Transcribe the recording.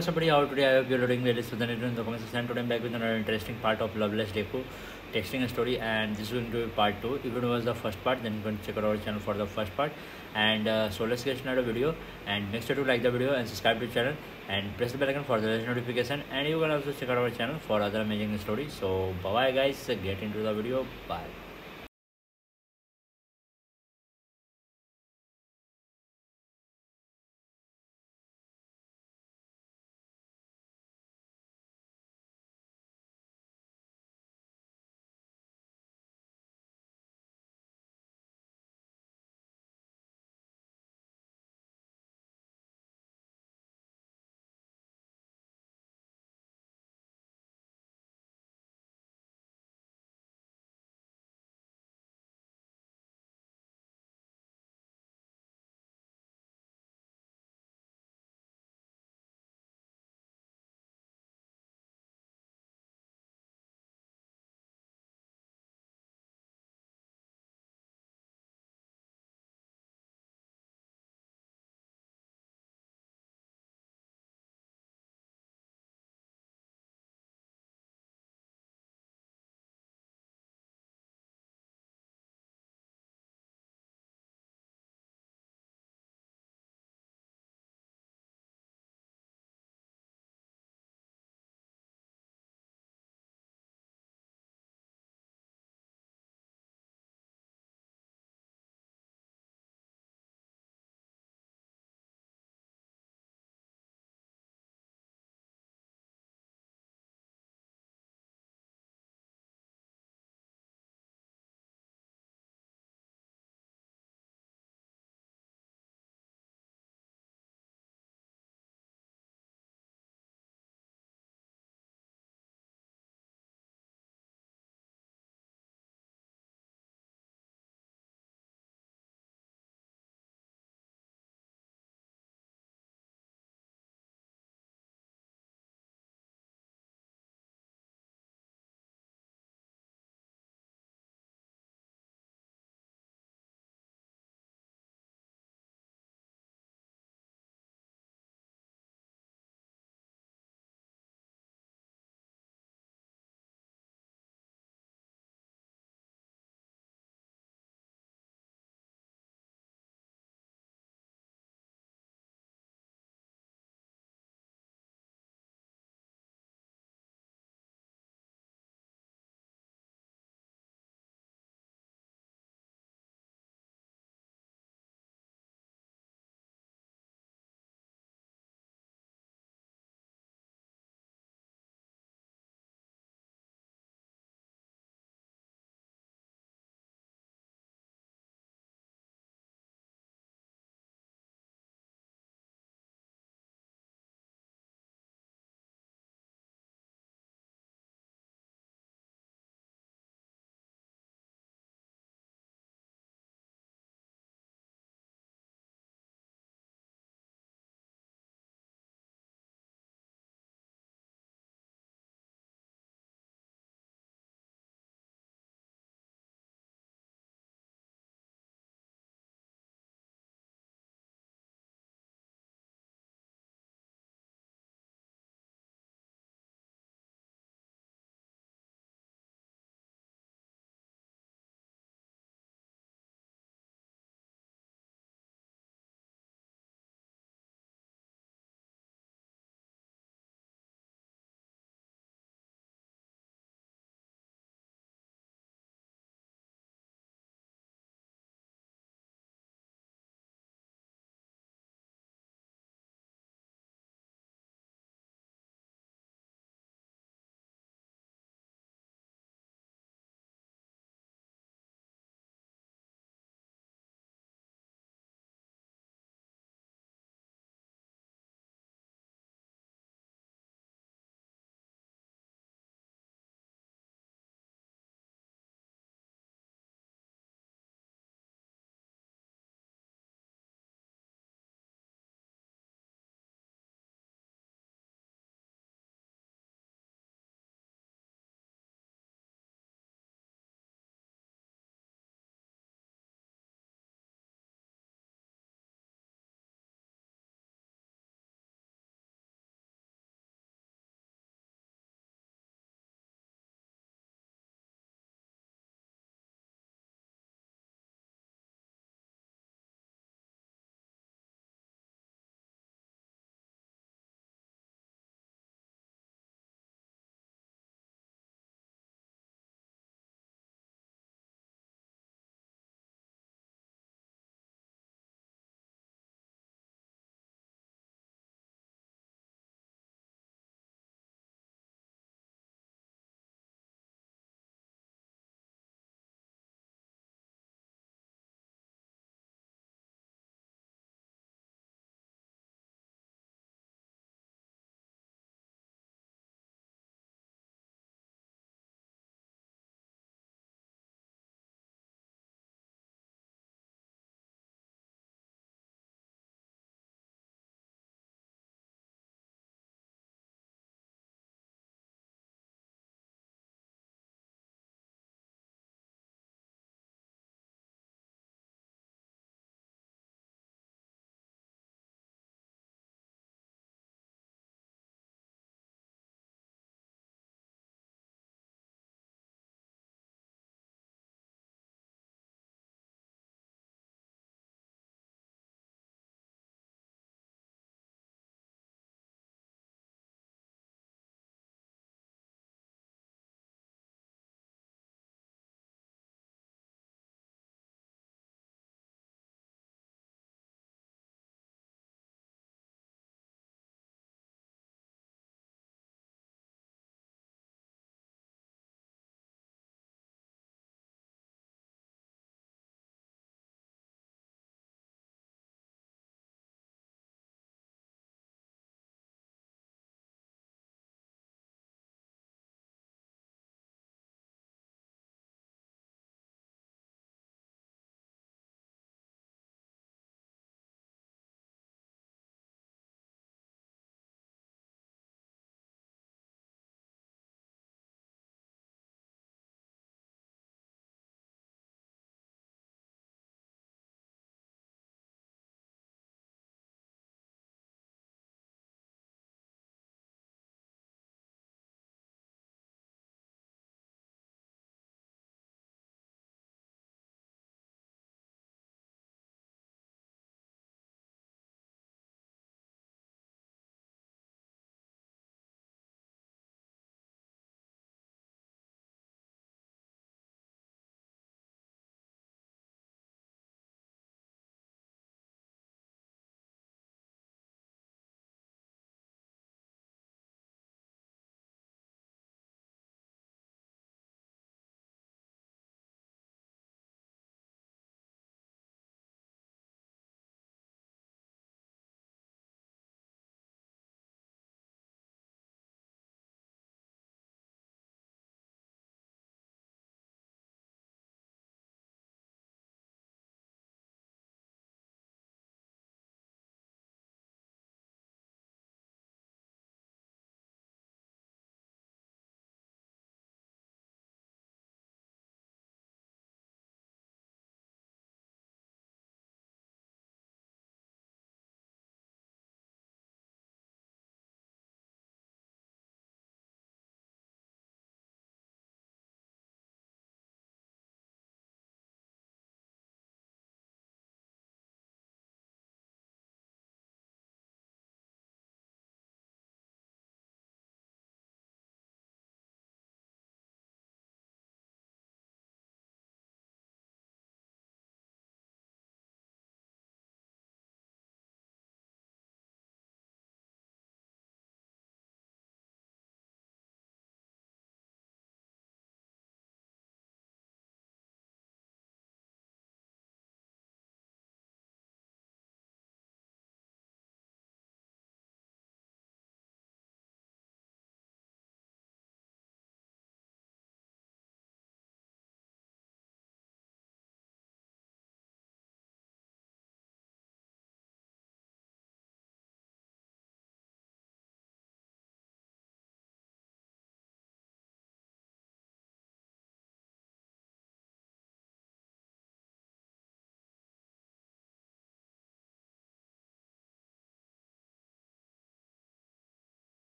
what's up, buddy? How today I hope you're doing well. So then in the comments section today I'm back with another interesting part of Loveless Deku texting a story and this is going to be part 2 if it was the first part then you can check out our channel for the first part. And uh, so let's get started the video. And make sure to like the video and subscribe to the channel and press the bell icon for the notification. And you can also check out our channel for other amazing stories. So bye bye guys. Get into the video. Bye.